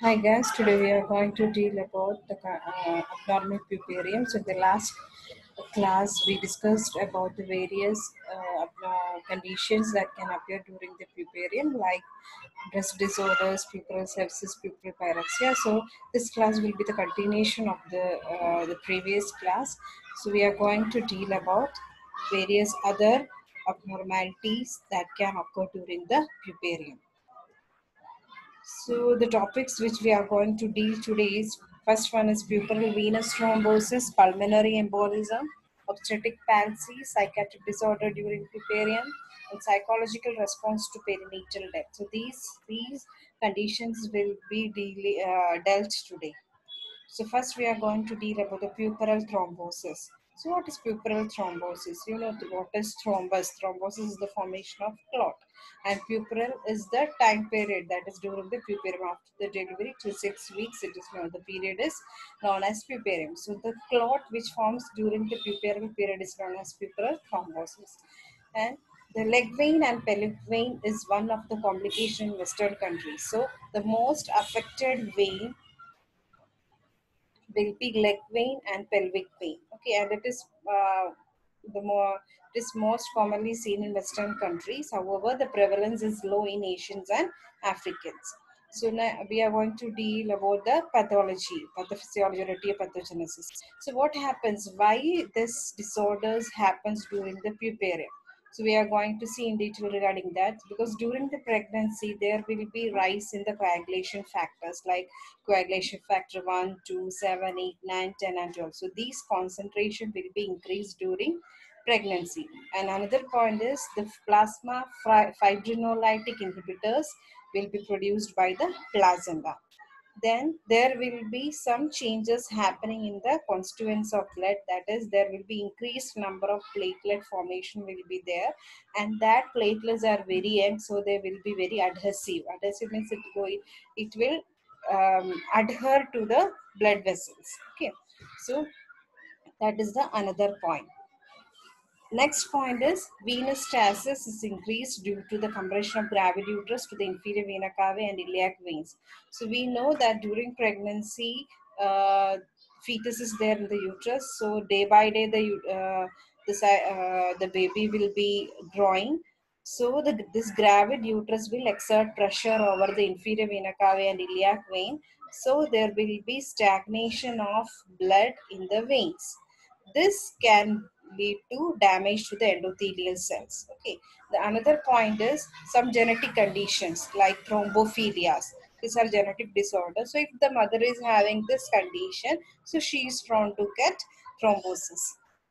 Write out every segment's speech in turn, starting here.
Hi guys, today we are going to deal about the uh, abnormal puerperium. So in the last class we discussed about the various uh, conditions that can appear during the puerperium like breast disorders, puerperal sepsis, puerperal pyrexia. So this class will be the continuation of the, uh, the previous class. So we are going to deal about various other abnormalities that can occur during the puerperium. So the topics which we are going to deal today is first one is puerperal venous thrombosis, pulmonary embolism, obstetric palsy, psychiatric disorder during puerperium, and psychological response to perinatal death. So these these conditions will be uh, dealt today. So first we are going to deal about the puerperal thrombosis. So what is puerperal thrombosis? You know what is thrombus? Thrombosis is the formation of clot and puerperal is the time period that is during the puerperium after the delivery to six weeks it is known the period is known as puerperium. So the clot which forms during the puerperal period is known as puerperal thrombosis. And the leg vein and pelvic vein is one of the complication in Western countries. So the most affected vein will be leg vein and pelvic vein. Okay, and it is uh, the more it is most commonly seen in Western countries. However, the prevalence is low in Asians and Africans. So now we are going to deal about the pathology, pathophysiology, pathogenesis. So what happens? Why this disorders happens during the puerperium? So we are going to see in detail regarding that because during the pregnancy there will be rise in the coagulation factors like coagulation factor 1, 2, 7, 8, 9, 10 and 12. So these concentration will be increased during pregnancy. And another point is the plasma fibrinolytic inhibitors will be produced by the placenta. Then there will be some changes happening in the constituents of blood. That is, there will be increased number of platelet formation will be there, and that platelets are very young, so they will be very adhesive. Adhesive means it go, it will um, adhere to the blood vessels. Okay, so that is the another point. Next point is venous stasis is increased due to the compression of gravid uterus to the inferior vena cava and iliac veins. So we know that during pregnancy, uh, fetus is there in the uterus. So day by day, the uh, this, uh, the baby will be growing. So the, this gravid uterus will exert pressure over the inferior vena cava and iliac vein. So there will be stagnation of blood in the veins. This can lead to damage to the endothelial cells. Okay. The another point is some genetic conditions like thrombophilias. These are genetic disorders. So if the mother is having this condition, so she is prone to get thrombosis.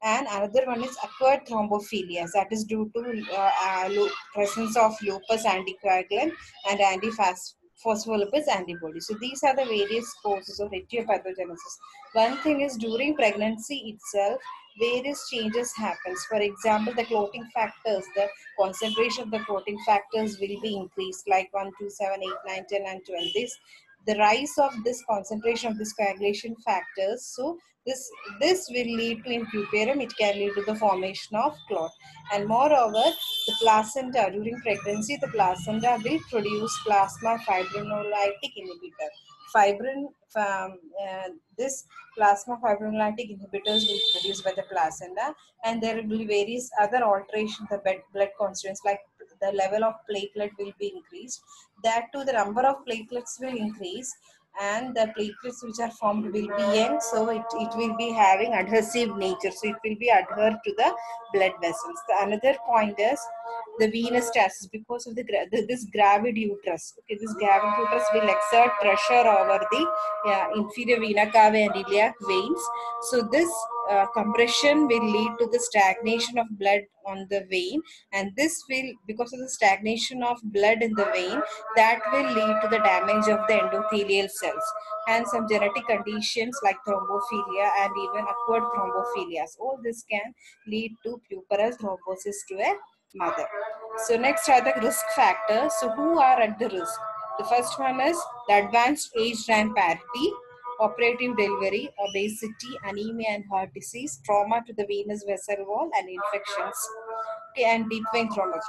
And another one is acquired thrombophilias. That is due to uh, uh, presence of lupus anticoagulant and antiphospholipid antibody. So these are the various causes of etiopathogenesis. One thing is during pregnancy itself, various changes happens. For example, the clotting factors, the concentration of the clotting factors will be increased like 1, 2, 7, 8, 9, 10 and 12. This, the rise of this concentration of this coagulation factors. So this, this will lead to in puerperium, it can lead to the formation of clot. And moreover, the placenta during pregnancy, the placenta will produce plasma fibrinolytic inhibitor. Fibrin, um, uh, this plasma fibrinolytic inhibitors will be produced by the placenta and there will be various other alterations the blood constituents like the level of platelet will be increased that too the number of platelets will increase and the platelets which are formed will be young so it, it will be having adhesive nature so it will be adhered to the blood vessels. The another point is the venous stasis because of the, the this gravid uterus okay this gravid uterus will exert pressure over the inferior vena cava and iliac veins. So this uh, compression will lead to the stagnation of blood on the vein and this will because of the stagnation of blood in the vein that will lead to the damage of the endothelial cells. And some genetic conditions like thrombophilia and even acquired thrombophilias all this can lead to puerperal thrombosis to a mother so next are the risk factors so who are at the risk? The first one is the advanced age and parity operative delivery, obesity, anemia and heart disease, trauma to the venous vessel wall and infections, okay, and deep vein thrombosis.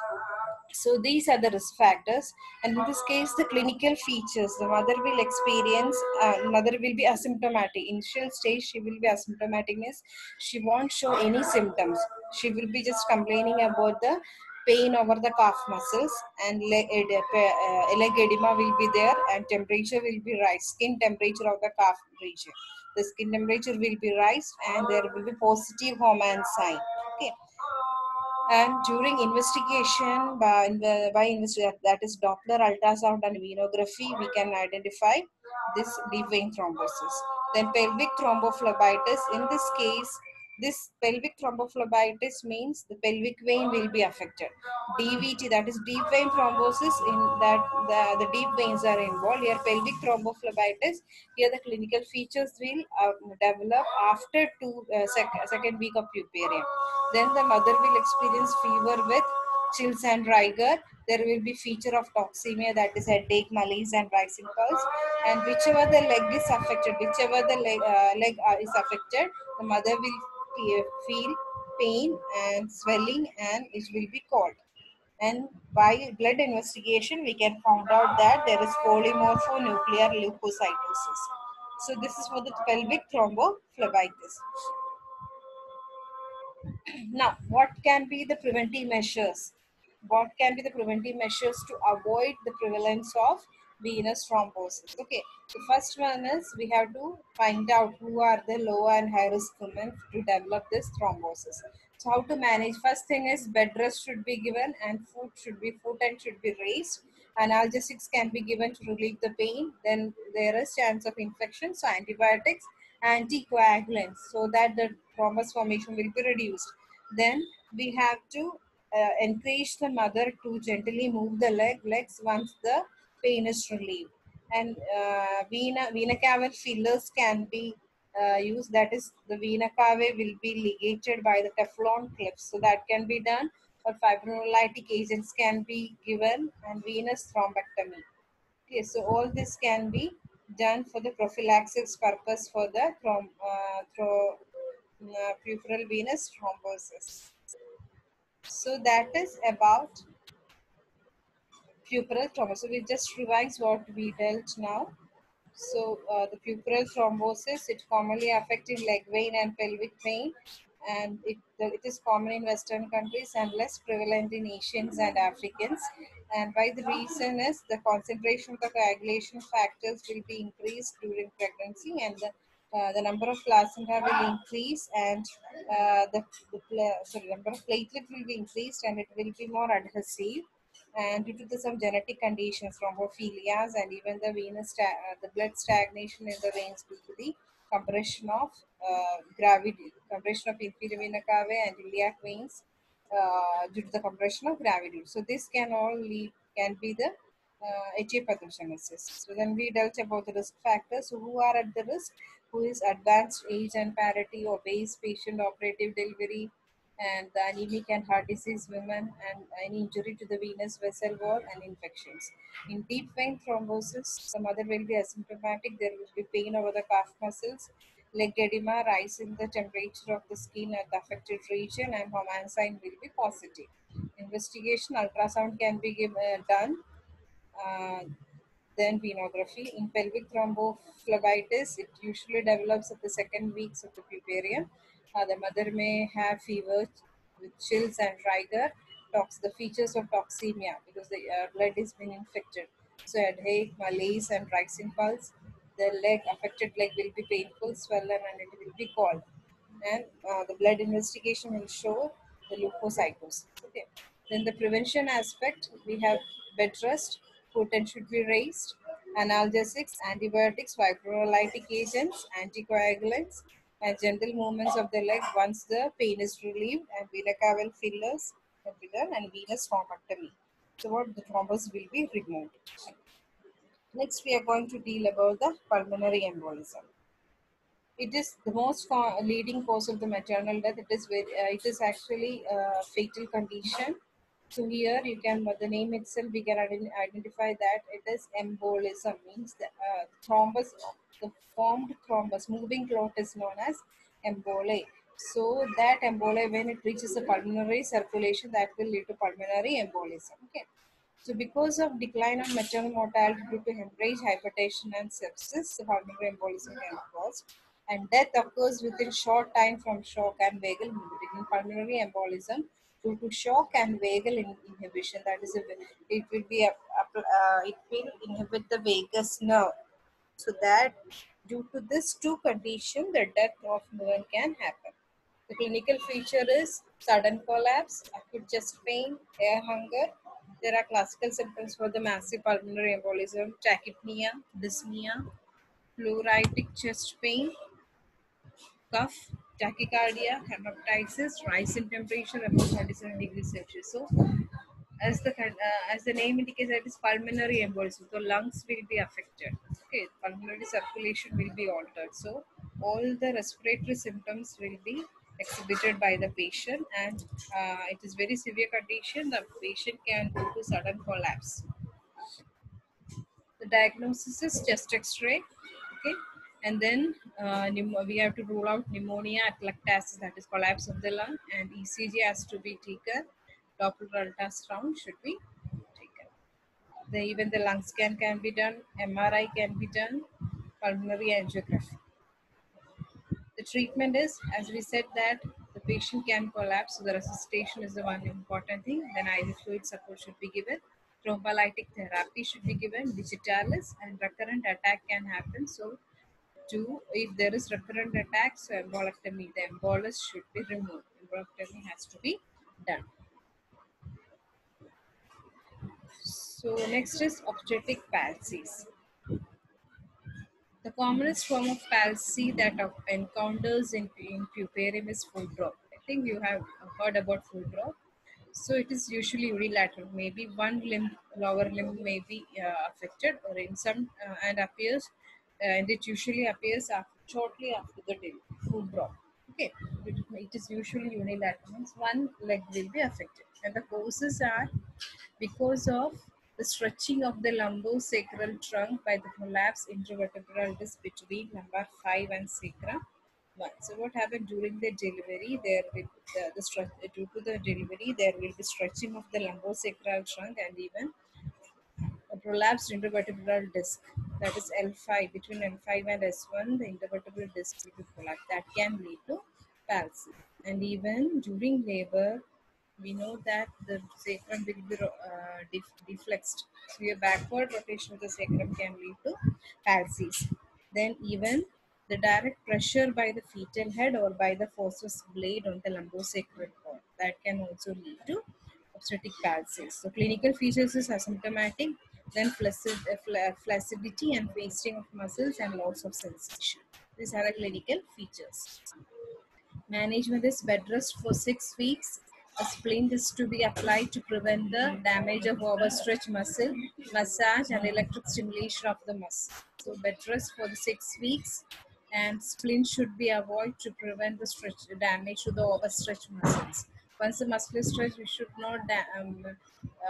so these are the risk factors. And in this case the clinical features. The mother will experience uh, mother will be asymptomatic. Initial stage she will be asymptomatic asymptomaticness she won't show any symptoms. She will be just complaining about the pain over the calf muscles and leg, uh, leg edema will be there and temperature will be rise skin temperature of the calf region the skin temperature will be rise and there will be positive Homans sign okay and during investigation by, by by that is Doppler ultrasound and venography, we can identify this deep vein thrombosis. Then pelvic thrombophlebitis. In this case, this pelvic thrombophlebitis means the pelvic vein will be affected. DVT, that is deep vein thrombosis, in that the, the deep veins are involved. Here, pelvic thrombophlebitis, here the clinical features will uh, develop after two uh, sec second week of puerperium. Then the mother will experience fever with chills and rigor. There will be feature of toxemia, that is headache, malaise, and rising pulse. And whichever the leg is affected, whichever the leg, uh, leg uh, is affected, the mother will feel pain and swelling and it will be cold. And by blood investigation, we can find out that there is polymorphonuclear leukocytosis. So this is for the pelvic thrombophlebitis. now, what can be the preventive measures? What can be the preventive measures to avoid the prevalence of venous thrombosis? Okay, the first one is we have to find out who are the low and high risk women to develop this thrombosis. So how to manage? First thing is bed rest should be given and food should be food and should be raised. Analgesics can be given to relieve the pain. Then there is chance of infection. So antibiotics, anticoagulants so that the thrombus formation will be reduced. Then we have to uh, encourage the mother to gently move the leg legs once the pain is relieved and uh, vena vena cava filters can be uh, used. That is the vena cava will be ligated by the teflon clips. So that can be done. Or fibrinolytic agents can be given. And venous thrombectomy. Okay so all this can be done for the prophylaxis purpose for the throm, uh, thro, uh, puerperal venous thrombosis. So that is about puerperal thrombosis. So we just revise what we dealt now. So uh, the puerperal thrombosis, it commonly affecting leg vein and pelvic vein and it, it is common in Western countries and less prevalent in Asians and Africans. And by the reason is the concentration of the coagulation factors will be increased during pregnancy and the, uh, the number of placenta will increase and uh, the, the sorry, number of platelet will be increased and it will be more adhesive and due to the, some genetic conditions, thrombophilias, and even the venous, uh, the blood stagnation in the veins due to the compression of uh, gravity, compression of inferior vena cava and iliac veins uh, due to the compression of gravity. So this can all lead, can be the uh, etiopathogenesis. So then we dealt about the risk factors. So who are at the risk? Who is advanced age and parity, obese patient, operative delivery, and the anemic and heart disease women and any injury to the venous vessel wall and infections. In deep vein thrombosis, the mother will be asymptomatic. There will be pain over the calf muscles, leg edema, rise in the temperature of the skin at the affected region and Homans sign will be positive. Investigation ultrasound can be uh, done. Uh, then venography. In pelvic thrombophlebitis, it usually develops at the second weeks of the puerperium uh, the mother may have fever with chills and rigor. Tox, the features of toxemia because the uh, blood is being infected. So headache, malaise, and rising pulse. The leg, affected leg will be painful, swollen, and it will be cold. And uh, the blood investigation will show the leukocytosis. Okay. Then the prevention aspect, we have bed rest, potent should be raised, analgesics, antibiotics, fibrinolytic agents, anticoagulants, and gentle movements of the leg once the pain is relieved and vena cava filters be done and venous thrombectomy. So what the thrombus will be removed. Next we are going to deal about the pulmonary embolism. It is the most leading cause of the maternal death. It is very, uh, it is actually a fatal condition. So here you can, by the name itself, we can identify that it is embolism, means the uh, thrombus the formed thrombus, moving clot is known as emboli. So that embolia, when it reaches the pulmonary circulation, that will lead to pulmonary embolism. Okay. So because of decline of maternal mortality due to hemorrhage, hypertension, and sepsis, pulmonary embolism can. And death occurs within short time from shock and vagal inhibition. Pulmonary embolism due to shock and vagal in- inhibition. That is, it will be a, a- uh, it will inhibit the vagus nerve. So that due to this two condition, the death of woman can happen. The clinical feature is sudden collapse, acute chest pain, air hunger. There are classical symptoms for the massive pulmonary embolism, tachypnea, dyspnea, pleuritic chest pain, cough, tachycardia, hemoptysis, rise in temperature above 37 degrees Celsius. So, as the uh, as the name indicates, that is pulmonary embolism. So lungs will be affected. Okay, pulmonary circulation will be altered. So all the respiratory symptoms will be exhibited by the patient, and uh, it is very severe condition. The patient can go to sudden collapse. The diagnosis is chest X-ray. And then uh, we have to rule out pneumonia, atelectasis, that is collapse of the lung, and ECG has to be taken. Doppler ultrasound should be taken. The, even the lung scan can be done, MRI can be done, pulmonary angiography. The treatment is, as we said, that the patient can collapse, so the resuscitation is the one important thing. Then IV fluid support should be given. Thrombolytic therapy should be given, digitalis, and recurrent attack can happen. So, to if there is recurrent attacks, embolectomy, the embolus should be removed. Embolectomy has to be done. So next is obstetric palsies. The commonest form of palsy that encounters in, in puerperium is foot drop. I think you have heard about foot drop. So it is usually unilateral. Maybe one limb, lower limb may be uh, affected, or in some uh, and appears, and it usually appears after, shortly after the day, foot drop. Okay, it, it is usually unilateral. Means one leg will be affected, and the causes are because of the stretching of the lumbosacral trunk by the collapse intervertebral disc between lumbar 5 and sacrum 1. So what happened during the delivery, there the, the stretch, due to the delivery, there will be stretching of the lumbosacral trunk and even a prolapsed intervertebral disc that is L5 between L5 and S1 the intervertebral disc will be collapsed that can lead to palsy. And even during labor we know that the sacrum will be uh, def- deflexed. So your backward rotation of the sacrum can lead to palsies. Then even the direct pressure by the fetal head or by the forceps blade on the lumbosacral cord that can also lead to obstetric palsies. So clinical features is asymptomatic, then flaccid, uh, flaccidity and wasting of muscles and loss of sensation. These are the clinical features. Management is bed rest for six weeks. A splint is to be applied to prevent the damage of overstretched muscle, massage and electric stimulation of the muscle. So bed rest for the six weeks and splint should be avoided to prevent the stretch damage to the overstretched muscles. Once the muscle is stretched, we should not um,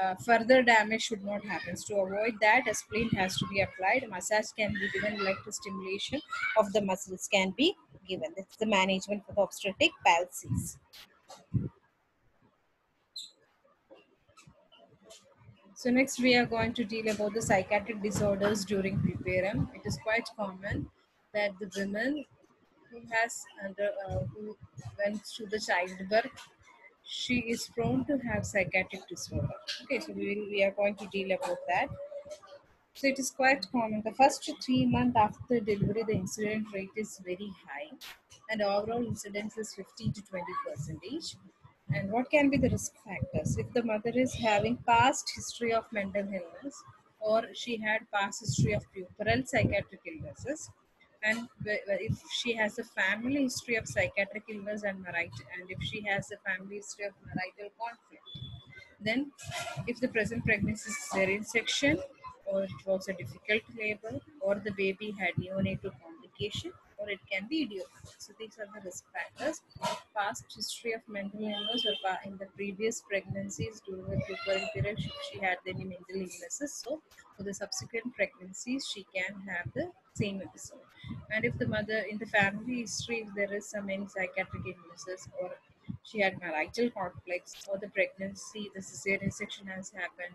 uh, further damage should not happen. To avoid that, a splint has to be applied. Massage can be given, electric stimulation of the muscles can be given. That's the management for the obstetric palsies. So next we are going to deal about the psychiatric disorders during puerperium. It is quite common that the women who has under uh, who went through the childbirth, she is prone to have psychiatric disorder. Okay, so we will, we are going to deal about that. So it is quite common. The first three months after delivery, the incident rate is very high, and overall incidence is 15 to 20 percentage. And what can be the risk factors? If the mother is having past history of mental illness, or she had past history of puerperal psychiatric illnesses, and if she has a family history of psychiatric illness and marital, and if she has a family history of marital conflict, then if the present pregnancy is cesarean section, or it was a difficult labor, or the baby had neonatal complication, or it can be idiopathic. So these are the risk factors. Past history of mental illness or in the previous pregnancies during the puerperal period, she had any mental illnesses. So for the subsequent pregnancies, she can have the same episode. And if the mother in the family history, if there is some any psychiatric illnesses or she had marital conflicts or the pregnancy, the cesarean section has happened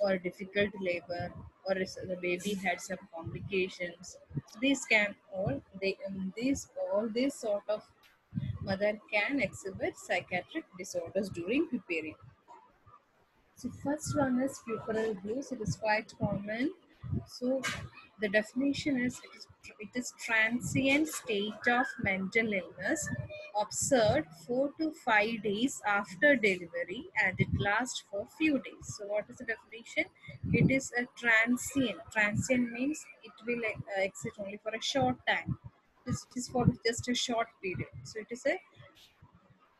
or difficult labor or the baby had some complications these can all they um, these all this sort of mother can exhibit psychiatric disorders during puberty so first one is puerperal blues. It is quite common. So the definition is it is it is transient state of mental illness observed four to five days after delivery and it lasts for few days. So what is the definition? It is a transient. Transient means it will uh, exist only for a short time. This is for just a short period. So it is a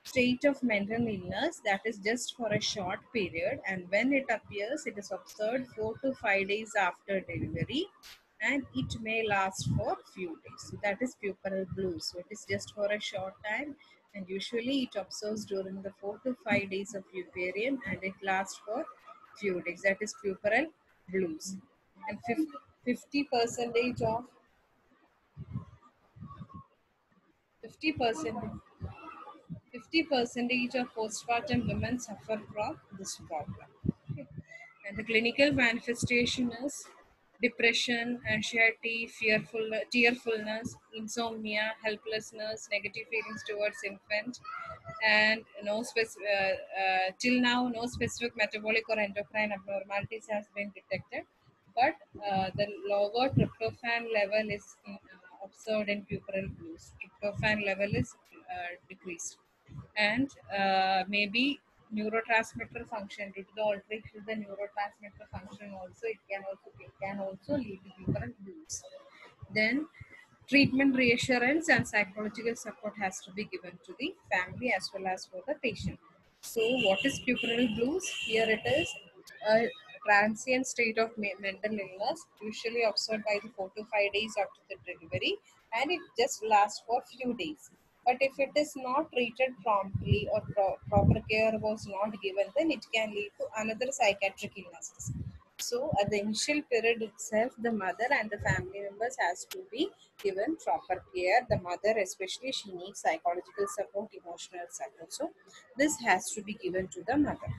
state of mental illness that is just for a short period and when it appears it is observed 4 to 5 days after delivery and it may last for few days so that is puerperal blues so it is just for a short time and usually it observes during the 4 to 5 days of puerperium and it lasts for few days that is puerperal blues and 50 percentage of 50 percent 50 percentage of postpartum women suffer from this problem. Okay. And the clinical manifestation is depression, anxiety, fearful, tearfulness, insomnia, helplessness, negative feelings towards infant, and no specific, uh, uh, till now no specific metabolic or endocrine abnormalities has been detected. But uh, the lower tryptophan level is uh, observed in puerperal blues. Tryptophan level is uh, decreased and uh, maybe neurotransmitter function due to the alteration of the neurotransmitter function also it can also it can also lead to puerperal blues then treatment reassurance and psychological support has to be given to the family as well as for the patient. So what is puerperal blues? Here it is a transient state of mental illness usually observed by the 4 to 5 days after the delivery and it just lasts for few days but if it is not treated promptly or pro- proper care was not given, then it can lead to another psychiatric illnesses. So at the initial period itself, the mother and the family members has to be given proper care. The mother especially, she needs psychological support, emotional support. So this has to be given to the mother.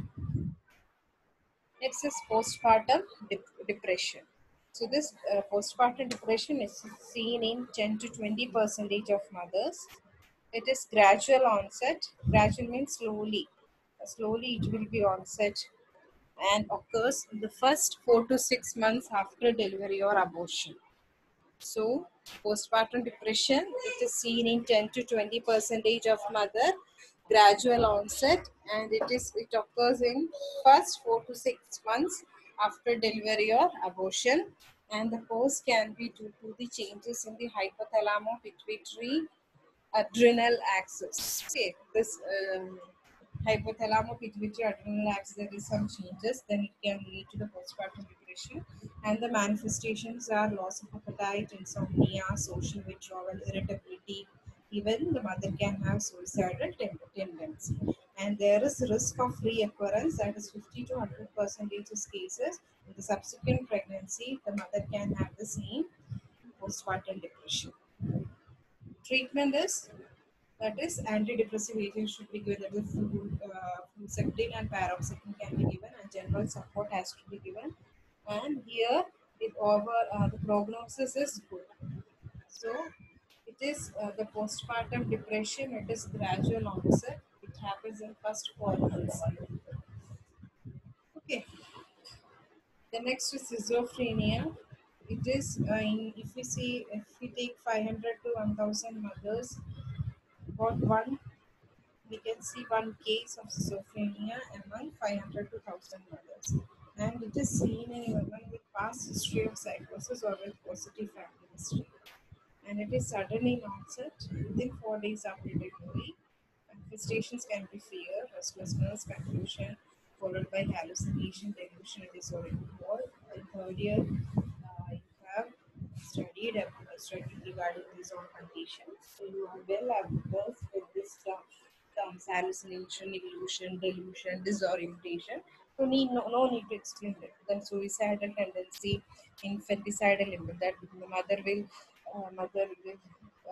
Next is postpartum dep- depression. So this uh, postpartum depression is seen in 10 to 20 percentage of mothers it is gradual onset. Gradual means slowly. Uh, slowly it will be onset and occurs in the first 4 to 6 months after delivery or abortion. So postpartum depression it is seen in 10 to 20 percentage of mother gradual onset and it is it occurs in first 4 to 6 months after delivery or abortion. And the cause can be due to the changes in the hypothalamo pituitary adrenal axis. Okay, this um, hypothalamo pituitary adrenal axis, there is some changes, then it can lead to the postpartum depression. And the manifestations are loss of appetite, insomnia, social withdrawal, irritability. Even the mother can have suicidal tendency. And there is risk of reoccurrence, that is 50 to 100 percentage cases. In the subsequent pregnancy, the mother can have the same postpartum depression treatment is that is antidepressive agents should be given that is uh, fluoxetine and paroxetine can be given and general support has to be given. And here it over uh, the prognosis is good. So it is uh, the postpartum depression it is gradual onset. It happens in first four months. Okay. The next is schizophrenia it is uh, in, if we see if we take 500 to 1000 mothers about one we can see one case of schizophrenia among 500 to 1000 mothers. And it is seen in women with past history of psychosis or with positive family history. And it is sudden in onset within four days after delivery manifestations can be fear restlessness confusion followed by hallucination delusion and all in third year studied uh, studied regarding these all conditions. So you are well versed with this term, terms hallucination, illusion, delusion, disorientation. So need no, no need to explain it. Then suicidal tendency, infanticidal that the mother will uh, mother will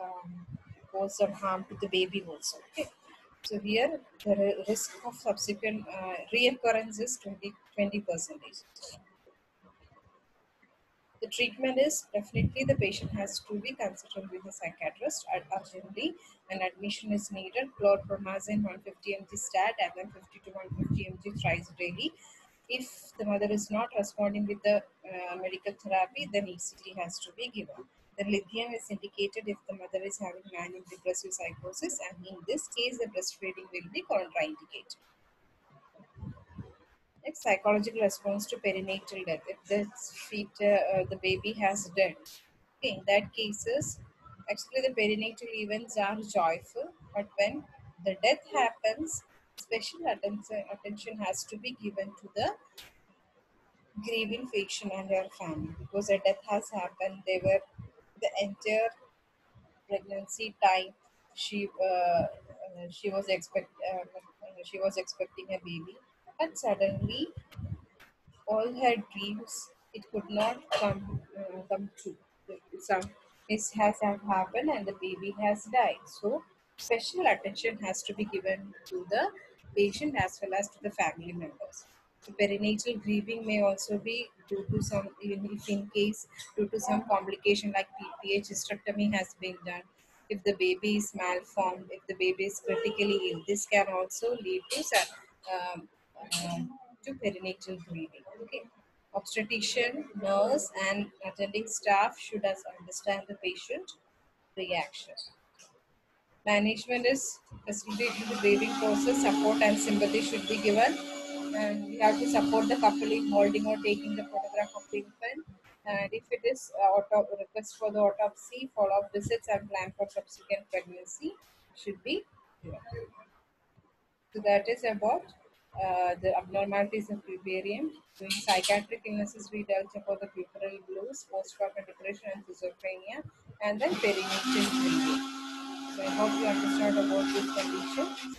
um, cause some harm to the baby also. Okay. So here the risk of subsequent uh, reoccurrence is 20 percentage. The treatment is definitely the patient has to be consulted with a psychiatrist urgently and admission is needed. Chlorpromazine 150 mg stat and then 50 to 150 mg thrice daily. If the mother is not responding with the uh, medical therapy, then ECT has to be given. The lithium is indicated if the mother is having manic depressive psychosis and in this case the breastfeeding will be contraindicated. Next, psychological response to perinatal death. If the feet, uh, the baby has died, okay, in that cases, actually the perinatal events are joyful, but when the death happens, special attention, attention has to be given to the grieving patient and their family because a death has happened. They were the entire pregnancy time she uh, uh, she was expect uh, she was expecting a baby but suddenly all her dreams it could not come uh, come true. Some mishap has happened and the baby has died. So special attention has to be given to the patient as well as to the family members. So perinatal grieving may also be due to some if in case due to some complication like pph hysterectomy has been done. If the baby is malformed if the baby is critically ill this can also lead to um, um, to perinatal grieving. Okay. Obstetrician, nurse, and attending staff should understand the patient reaction. Management is facilitating the grieving process, support and sympathy should be given. And we have to support the couple in holding or taking the photograph of the infant. And if it is uh, auto- request for the autopsy, follow-up visits, and plan for subsequent pregnancy should be given. So that is about uh, the abnormalities of puerperium. Doing psychiatric illnesses, we dealt about the puerperal blues, postpartum depression and schizophrenia, and then perinatal. So I hope you understand about this condition.